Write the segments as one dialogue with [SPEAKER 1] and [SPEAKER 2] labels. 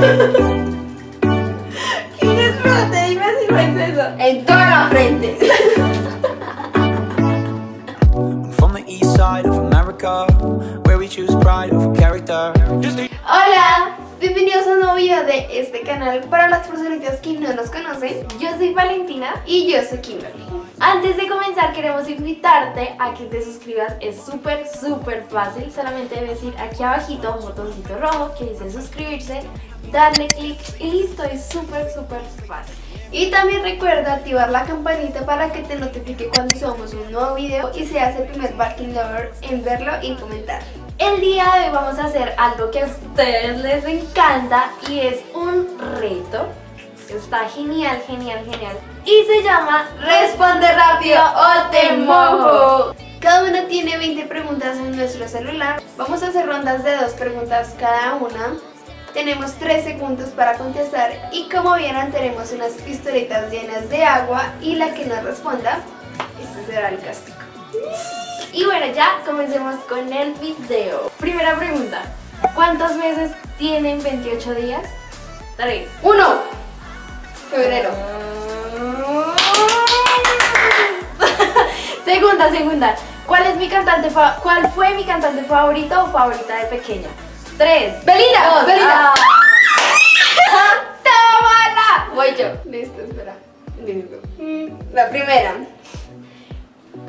[SPEAKER 1] ¿Quieres frote? Dime si no es eso.
[SPEAKER 2] En toda la frente. Hola, bienvenidos a un nuevo video de este canal. Para las personitas que no nos conocen, yo soy Valentina y yo soy Kimberly. Antes de comenzar queremos invitarte a que te suscribas, es súper súper fácil, solamente debes ir aquí abajito un botoncito rojo que dice suscribirse, darle clic y listo, es súper súper fácil. Y también recuerda activar la campanita para que te notifique cuando subamos un nuevo video y seas el primer Barking Lover en verlo y comentar. El día de hoy vamos a hacer algo que a ustedes les encanta y es un reto. Está genial, genial, genial. Y se llama Responde rápido o te mojo. Cada una tiene 20 preguntas en nuestro celular. Vamos a hacer rondas de dos preguntas cada una. Tenemos 3 segundos para contestar y como vieron tenemos unas pistolitas llenas de agua y la que no responda, este será el castigo. Y bueno, ya comencemos con el video. Primera pregunta. ¿Cuántos meses tienen 28 días? 3. 1. Febrero. segunda, segunda. ¿Cuál es mi cantante ¿Cuál fue mi cantante favorito o favorita de pequeña? 3. Belinda.
[SPEAKER 1] Dos.
[SPEAKER 2] Belinda.
[SPEAKER 1] Ah.
[SPEAKER 2] ¡Tómala! Voy yo. Listo, espera. Listo. Mm, La primera.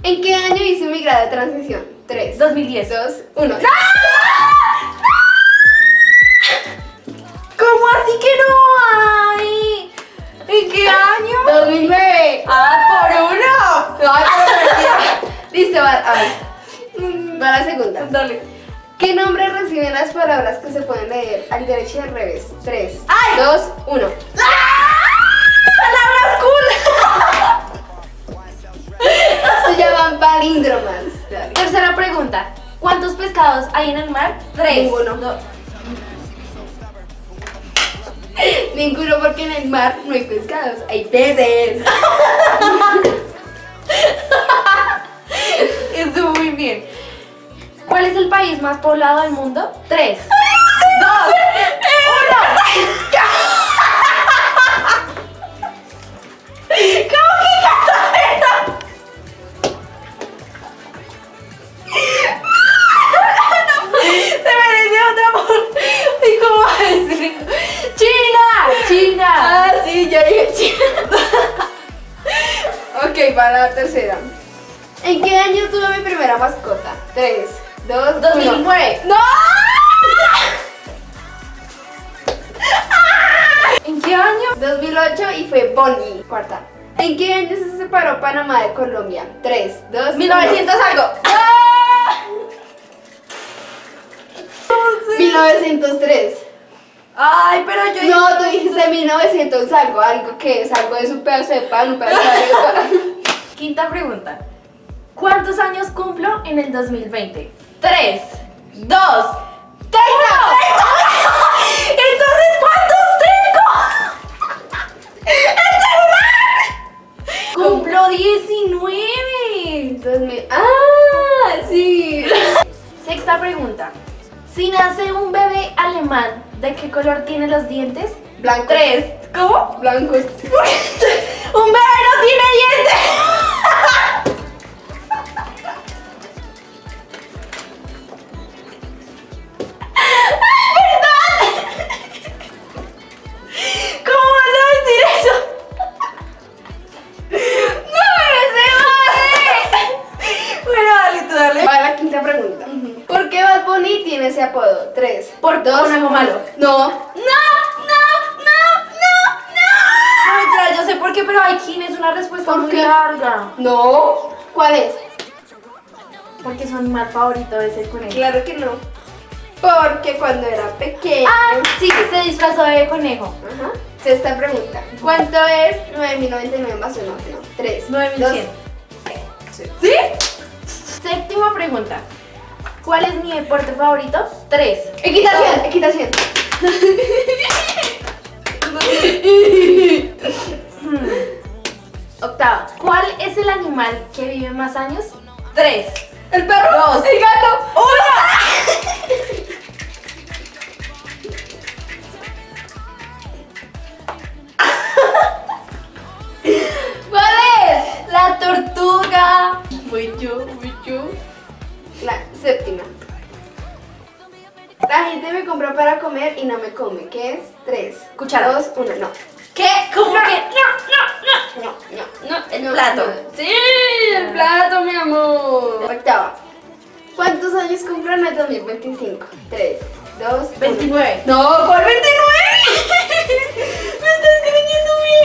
[SPEAKER 2] ¿En qué año hice mi grado de transición? 3,
[SPEAKER 1] 2010.
[SPEAKER 2] 2, 1.
[SPEAKER 1] ¿Cómo así que no hay? ¿En qué año?
[SPEAKER 2] 2009.
[SPEAKER 1] ¡Ah, por uno!
[SPEAKER 2] Ay, pero mentira. Listo, va, a ver. Va la segunda.
[SPEAKER 1] Dale.
[SPEAKER 2] ¿Qué nombre reciben las palabras que se pueden leer al derecho y al revés? 3,
[SPEAKER 1] ¡Ay!
[SPEAKER 2] 2, 1.
[SPEAKER 1] ¡Palabras
[SPEAKER 2] Se llaman palíndromas.
[SPEAKER 1] cool! Tercera pregunta. ¿Cuántos pescados hay en el mar? 3.
[SPEAKER 2] Ninguno. Ninguno porque en el mar no hay pescados, hay peces.
[SPEAKER 1] Estuvo muy bien. ¿Cuál es el país más poblado del mundo? 3. 2. 1. ¿Cómo que Se merece otro por. ¿Y cómo va a decir? ¡China! ¡China!
[SPEAKER 2] Ah, sí, yo dije China. ok, para la tercera. ¿En qué año tuve mi primera mascota? 3, 2, 1.
[SPEAKER 1] 2009.
[SPEAKER 2] ¡No!
[SPEAKER 1] ¿En qué año?
[SPEAKER 2] 2008 y fue Bonnie. Cuarta. ¿En qué año se separó Panamá de Colombia? 3, 2,
[SPEAKER 1] 1900 algo.
[SPEAKER 2] 1903.
[SPEAKER 1] Ay, pero yo
[SPEAKER 2] No, tú dijiste 1900 algo, algo que es algo de su pedazo de pan, un pedazo de pan.
[SPEAKER 1] Quinta pregunta. ¿Cuántos años cumplo en el 2020? 3, 2, 30. Entonces, ¿cuántos tengo? ¡El celular! Cumplo 19.
[SPEAKER 2] 2000. Ah, sí.
[SPEAKER 1] Sexta pregunta. Si nace un bebé alemán, ¿de qué color tiene los dientes?
[SPEAKER 2] Blanco.
[SPEAKER 1] 3. ¿Cómo?
[SPEAKER 2] Blancos.
[SPEAKER 1] ¡Un bebé no tiene dientes! No.
[SPEAKER 2] ¡No!
[SPEAKER 1] ¡No! ¡No! ¡No! ¡No! Yo sé por qué, pero aquí es una respuesta
[SPEAKER 2] ¿Por
[SPEAKER 1] muy
[SPEAKER 2] qué?
[SPEAKER 1] larga.
[SPEAKER 2] No. ¿Cuál es?
[SPEAKER 1] Porque su animal favorito es el conejo.
[SPEAKER 2] Claro que no. Porque cuando era pequeño.
[SPEAKER 1] Ah, sí, se disfrazó de conejo.
[SPEAKER 2] Ajá. Sexta pregunta. ¿Cuánto es 9099 más 1? 3.
[SPEAKER 1] 9100. ¿Sí? Séptima pregunta. ¿Cuál es mi deporte favorito? 3.
[SPEAKER 2] Equitación, equitación.
[SPEAKER 1] Octava. ¿Cuál es el animal que vive más años? 3.
[SPEAKER 2] El perro.
[SPEAKER 1] Dos.
[SPEAKER 2] El gato.
[SPEAKER 1] ¡Uno!
[SPEAKER 2] Compro para comer y no me come. ¿Qué es? 3,
[SPEAKER 1] Cuchara.
[SPEAKER 2] 2, 1, no.
[SPEAKER 1] ¿Qué? ¿Cómo
[SPEAKER 2] No.
[SPEAKER 1] que? No, no, no.
[SPEAKER 2] No, no, no.
[SPEAKER 1] El
[SPEAKER 2] no,
[SPEAKER 1] plato.
[SPEAKER 2] no. Sí, el plato, mi amor. Octava. ¿Cuántos años cumplo en el 2025? 3, 2,
[SPEAKER 1] 29.
[SPEAKER 2] No, ¿cuál 29?
[SPEAKER 1] Me estás creyendo bien.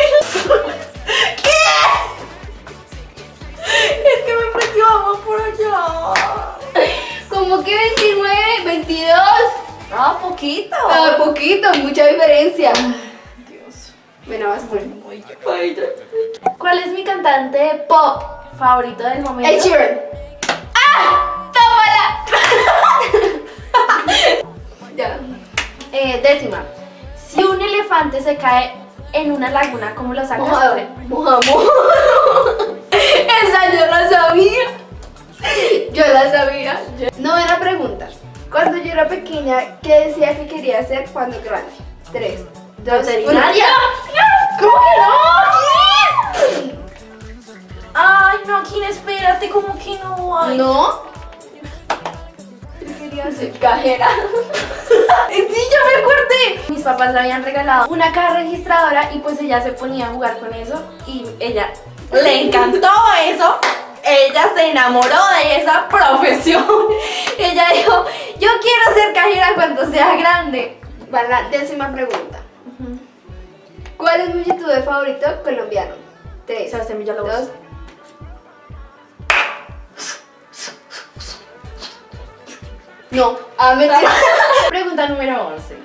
[SPEAKER 1] ¿Qué? Es que me metió por allá.
[SPEAKER 2] Como que 29, 22.
[SPEAKER 1] Ah, poquito.
[SPEAKER 2] Ah, poquito, mucha diferencia.
[SPEAKER 1] Dios.
[SPEAKER 2] Bueno, vas por
[SPEAKER 1] ¿Cuál es mi cantante pop favorito del momento?
[SPEAKER 2] Ed Sheeran. ¡Ah! ¡Tómala! ya.
[SPEAKER 1] Eh, décima. Si un elefante se cae en una laguna, ¿cómo lo sacas?
[SPEAKER 2] Mojado. Esa yo la sabía. Yo la sabía. Novena pregunta. Cuando yo era pequeña, ¿qué decía que quería hacer cuando grande? Tres, dos,
[SPEAKER 1] Veterinaria.
[SPEAKER 2] uno. ¿Cómo que no?
[SPEAKER 1] Ay, no, Kim, espérate, como que no hay.
[SPEAKER 2] ¿No? Yo quería ser cajera.
[SPEAKER 1] Sí, yo me acordé. Mis papás le habían regalado una caja registradora y pues ella se ponía a jugar con eso y ella le encantó eso. Ella se enamoró de esa profesión. Ella dijo, yo quiero ser cajera cuando sea grande.
[SPEAKER 2] Va la décima pregunta. ¿Cuál es mi youtuber favorito colombiano? Tres,
[SPEAKER 1] Sebastián Villalobos.
[SPEAKER 2] dos. No, ah, mentira.
[SPEAKER 1] Pregunta número 11.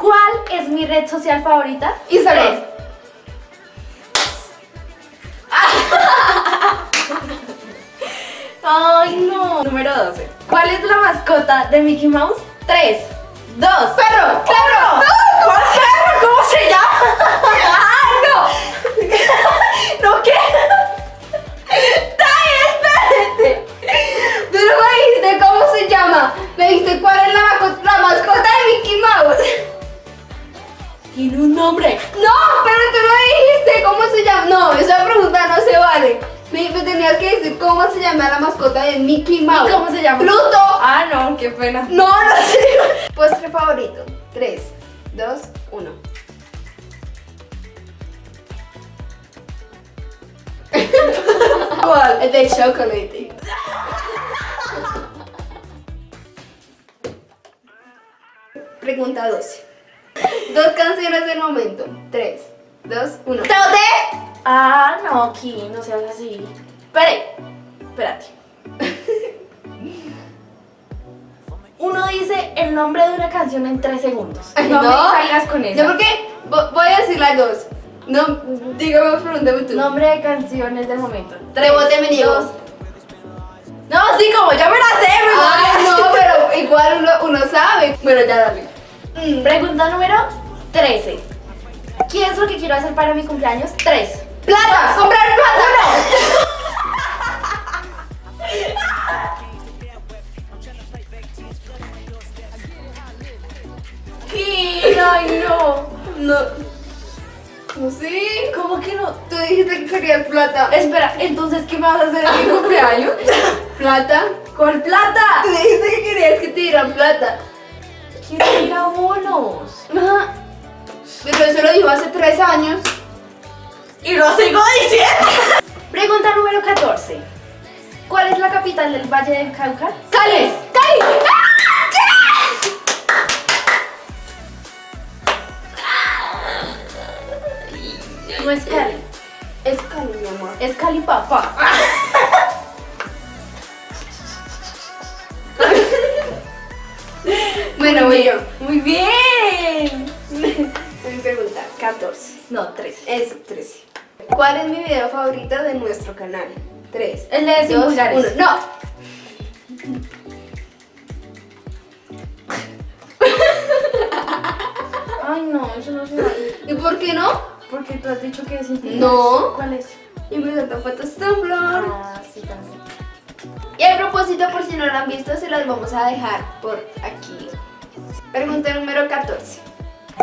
[SPEAKER 1] ¿Cuál es mi red social favorita?
[SPEAKER 2] Instagram.
[SPEAKER 1] Tres. Mascota de Mickey Mouse? 3, 2,
[SPEAKER 2] ¡Perro!
[SPEAKER 1] ¡Perro! ¿Cuál perro? ¿Cómo se llama? ¡Ay, no! ¿No qué? ¡Ay, espérate!
[SPEAKER 2] Tú no me dijiste cómo se llama. Me dijiste cuál es la, la mascota de Mickey Mouse.
[SPEAKER 1] Tiene un nombre.
[SPEAKER 2] No, pero tú no dijiste cómo se llama. No, esa pregunta no se vale. Me, me tenías que decir cómo se llama la mascota de Mickey Mouse.
[SPEAKER 1] ¿Y cómo se llama?
[SPEAKER 2] Pluto.
[SPEAKER 1] Ah, no, qué pena.
[SPEAKER 2] No, no sé. Postre favorito. 3, 2, 1.
[SPEAKER 1] ¿Cuál?
[SPEAKER 2] El de chocolate. Pregunta 12. Dos canciones del momento. 3, 2, 1.
[SPEAKER 1] Ah, no, Ki, no seas así. Espere, espérate. Uno dice el nombre de una canción en tres segundos. No, me salgas con eso.
[SPEAKER 2] No, porque vo- voy a decir las dos. No, dígame, pregúntame tú.
[SPEAKER 1] Nombre de canciones del momento.
[SPEAKER 2] Rebote me niego.
[SPEAKER 1] No, sí, como ya me la sé, me
[SPEAKER 2] Ah, no, pero igual uno, uno sabe. Bueno, ya dale. Mm,
[SPEAKER 1] Pregunta número 13. ¿Qué es lo que quiero hacer para mi cumpleaños? 3.
[SPEAKER 2] ¡Plata! ¡Comprar plata!
[SPEAKER 1] Ay, no.
[SPEAKER 2] No. No sé.
[SPEAKER 1] ¿Cómo que no?
[SPEAKER 2] Tú dijiste que querías plata.
[SPEAKER 1] Espera, entonces, ¿qué me vas a hacer en mi cumpleaños?
[SPEAKER 2] ¿Plata?
[SPEAKER 1] ¡Con plata!
[SPEAKER 2] Tú dijiste que querías que te dieran plata.
[SPEAKER 1] Quiero ir a bonos.
[SPEAKER 2] Pero eso lo dijo hace tres años.
[SPEAKER 1] Y lo sigo diciendo. Pregunta número 14. ¿Cuál es la capital del Valle del Cauca?
[SPEAKER 2] ¡Cali! ¡Cali!
[SPEAKER 1] No es Cali,
[SPEAKER 2] Es Cali, mi amor.
[SPEAKER 1] es Cali papá.
[SPEAKER 2] Bueno, voy yo.
[SPEAKER 1] Muy bien.
[SPEAKER 2] Mi pregunta, 14.
[SPEAKER 1] No, 13.
[SPEAKER 2] Eso, 13. ¿Cuál es mi video favorito de nuestro canal? 3.
[SPEAKER 1] El de Sin Vulgares.
[SPEAKER 2] No.
[SPEAKER 1] Ay, no, eso no se vale.
[SPEAKER 2] ¿Y por qué no?
[SPEAKER 1] Porque tú has dicho que es sin
[SPEAKER 2] No.
[SPEAKER 1] ¿Cuál es?
[SPEAKER 2] Y me encanta fotos Tumblr.
[SPEAKER 1] Ah, sí, también.
[SPEAKER 2] Y a propósito, por si no lo han visto, se las vamos a dejar por aquí. Pregunta número 14.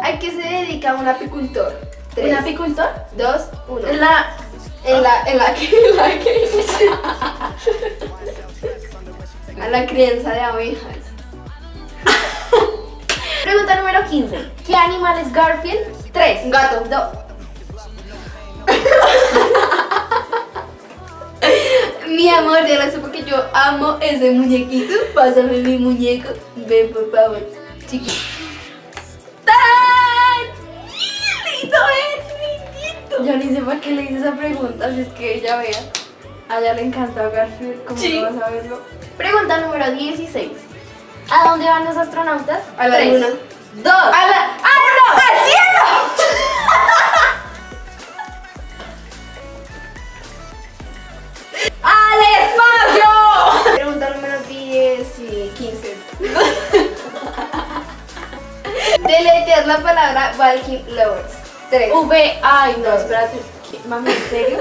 [SPEAKER 2] ¿A qué se dedica un apicultor?
[SPEAKER 1] ¿Un
[SPEAKER 2] 3,
[SPEAKER 1] apicultor?
[SPEAKER 2] 2, 1.
[SPEAKER 1] La...
[SPEAKER 2] En la, en la que, en la que a la crianza de abejas. Pregunta número 15. ¿Qué animal es Garfield? 3.
[SPEAKER 1] Un gato.
[SPEAKER 2] Mi amor, ya lo sé porque yo amo ese muñequito. Pásame mi muñeco. Ven, por favor. Chiqui. ¡Tan! ¡Lindo es, lindito! Yo ni sé por qué le hice esa pregunta, si es que ella vea. A ella le encanta Garfield, ¿cómo
[SPEAKER 1] Sí.
[SPEAKER 2] no vas a verlo? Pregunta número 16. ¿A dónde van los astronautas?
[SPEAKER 1] A la
[SPEAKER 2] Tres.
[SPEAKER 1] luna.
[SPEAKER 2] Dos.
[SPEAKER 1] ¡A la... ¡Ah, no! ¡Al cielo! ¡Al espacio!
[SPEAKER 2] Pregunta número 10 y 15. Deleteas la palabra Valkyrie Lovers. 3.
[SPEAKER 1] V, ay, no,
[SPEAKER 2] espérate. ¿Qué? Mami, ¿en serio?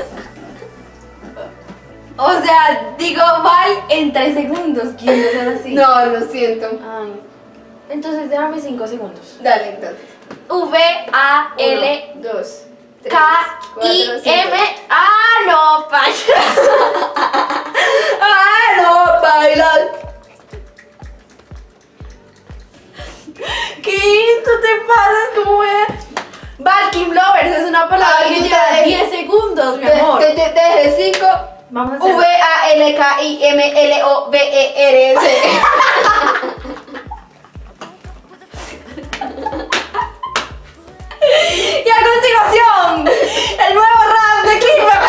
[SPEAKER 1] O sea, digo Val en 3 segundos.
[SPEAKER 2] ¿Quién no así?
[SPEAKER 1] No, lo siento.
[SPEAKER 2] Ay. Entonces déjame 5 segundos.
[SPEAKER 1] Dale, entonces.
[SPEAKER 2] V, A, L,
[SPEAKER 1] 2,
[SPEAKER 2] K, I, M.
[SPEAKER 1] ¡Ah, no, payaso! ¡Ah, no, bailar! ¿Qué? ¿Tú te pasas? ¿Cómo es? Valkyrie Lovers es una palabra que lleva
[SPEAKER 2] te-
[SPEAKER 1] 10 segundos, mi amor.
[SPEAKER 2] dejé 5. Vamos a hacer.
[SPEAKER 1] V, A, L, K, I, M, L, O, B, E, R, S. Y a continuación, el nuevo rap de Clipper.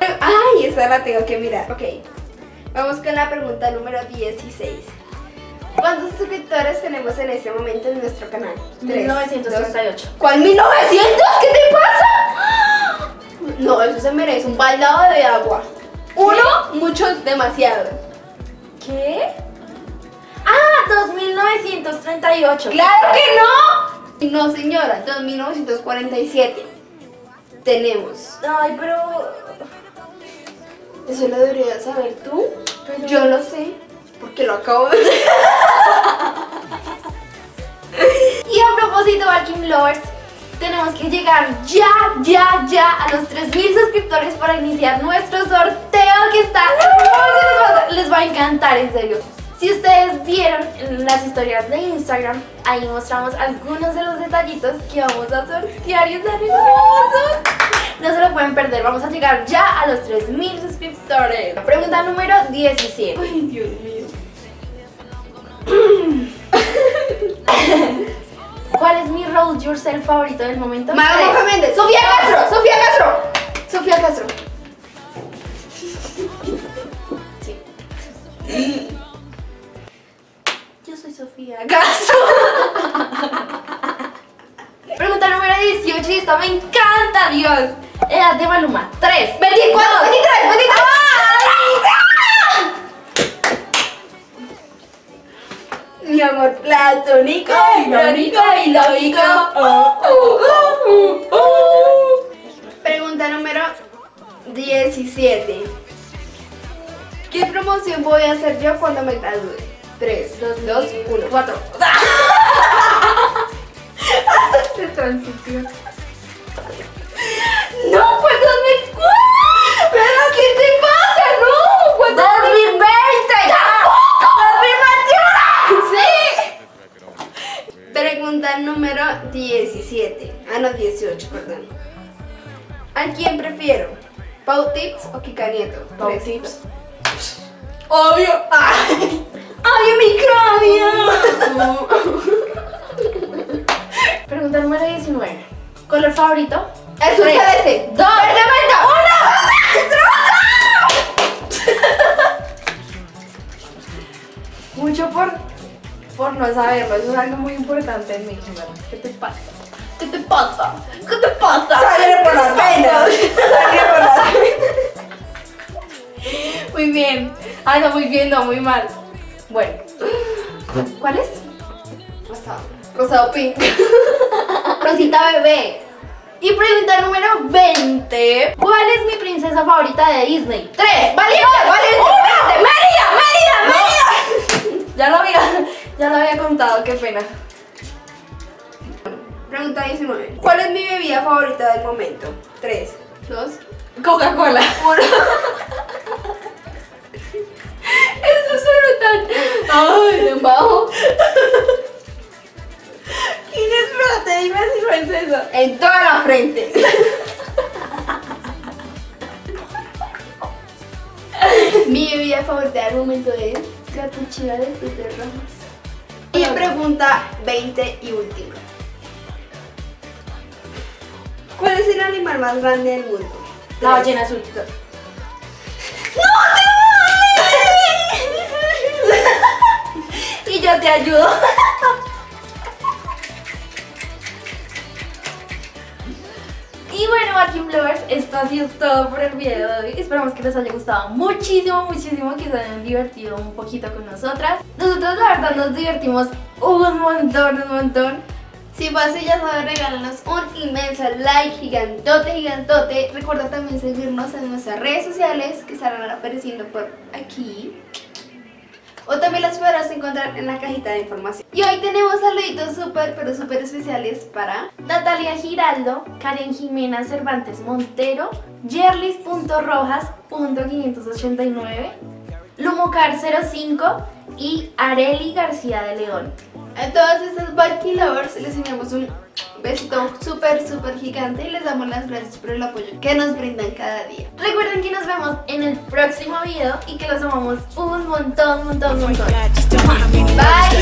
[SPEAKER 2] Ay, esa la tengo que mirar. Ok. Vamos con la pregunta número 16. ¿Cuántos suscriptores tenemos en este momento en nuestro canal? Tres,
[SPEAKER 1] 1938.
[SPEAKER 2] ¿Cuál 1900? ¿Qué te pasa? No, eso se merece un baldado de agua. Uno, mucho, demasiado.
[SPEAKER 1] ¿Qué? Ah, 2938.
[SPEAKER 2] ¡Claro que no! No, señora, 2947. Tenemos.
[SPEAKER 1] Ay, pero.
[SPEAKER 2] Eso lo deberías saber tú.
[SPEAKER 1] pero-
[SPEAKER 2] Yo lo sé, porque lo acabo de Y a propósito, Valkyrie Lovers, tenemos que llegar ya, ya, ya a los 3000 suscriptores para iniciar nuestro sorteo que está hermoso. Les va, les va a encantar, en serio. Si ustedes vieron las historias de Instagram, ahí mostramos algunos de los detallitos que vamos a sortear y están hermosos. No se lo pueden perder, vamos a llegar ya a los 3000 suscriptores. Pregunta número 17.
[SPEAKER 1] Ay, Dios mío.
[SPEAKER 2] ¿Cuál es mi Roll Yourself favorito del momento? Tres.
[SPEAKER 1] Méndez. Sofía Castro. Sofía Castro.
[SPEAKER 2] Sofía Castro. Yo soy Sofía Castro. Pregunta número 18 y esta me encanta, Dios. Edad de Maluma. 3.
[SPEAKER 1] 24. 23. 23. Mi amor platónico, irónico y lógico. Oh, oh.
[SPEAKER 2] Pregunta número 17. ¿Qué promoción voy a hacer yo cuando me gradúe? 3, 2, 2, 1, 4.
[SPEAKER 1] De transición.
[SPEAKER 2] O Kika Nieto? Tres.
[SPEAKER 1] Tips. Obvio. Ay.
[SPEAKER 2] ¡Ay, mi cráneo! Pregunta número 19. ¿Color favorito? Tres,
[SPEAKER 1] celeste.
[SPEAKER 2] Dos.
[SPEAKER 1] Verde menta.
[SPEAKER 2] Mucho por, por no saberlo. Eso es algo muy importante en mí. ¿Qué te pasa? ¿Qué te pasa? ¿Qué te pasa?
[SPEAKER 1] Sangre por las venas. Sangre por las venas.
[SPEAKER 2] Muy bien. Ah, no, muy bien, no, muy mal. Bueno. ¿Cuál es? Rosado.
[SPEAKER 1] Rosado pink.
[SPEAKER 2] Rosita bebé. Y pregunta número 20. ¿Cuál es mi princesa favorita de Disney? 3.
[SPEAKER 1] Valiente, valiente, valiente. Mérida, Mérida, Mérida.
[SPEAKER 2] Ya lo había, ya lo había contado, qué pena. Pregunta 19. ¿Cuál es mi bebida favorita del momento? 3, 2,
[SPEAKER 1] Coca-Cola.
[SPEAKER 2] Eso suena Ay, de bajo.
[SPEAKER 1] ¿Quién espérate, dime si es eso.
[SPEAKER 2] En toda la frente. Mi bebida favorita del momento es capuchina de rojos. Y pregunta 20 y última. ¿Cuál es el animal más grande del mundo?
[SPEAKER 1] La ballena azul. y yo te ayudo. Y bueno, Marking Blowers, esto ha sido todo por el video de hoy. Esperamos que les haya gustado muchísimo, muchísimo, que se hayan divertido un poquito con nosotras. Nosotros la verdad nos divertimos un montón, un montón.
[SPEAKER 2] Si fue así, ya sabes, regálanos un inmenso like, gigantote, gigantote. Recuerda también seguirnos en nuestras redes sociales que estarán apareciendo por aquí. O también las podrás encontrar en la cajita de información. Y hoy tenemos saluditos súper, pero súper especiales para...
[SPEAKER 1] Natalia Giraldo, Karen Jimena Cervantes Montero, Jerlis.rojas.589, Lumocar05 y Areli García de León.
[SPEAKER 2] A todas estas Valky Lovers les enviamos un besito súper súper gigante y les damos las gracias por el apoyo que nos brindan cada día.
[SPEAKER 1] Recuerden que nos vemos en el próximo video y que los amamos un montón, montón, montón.
[SPEAKER 2] Bye.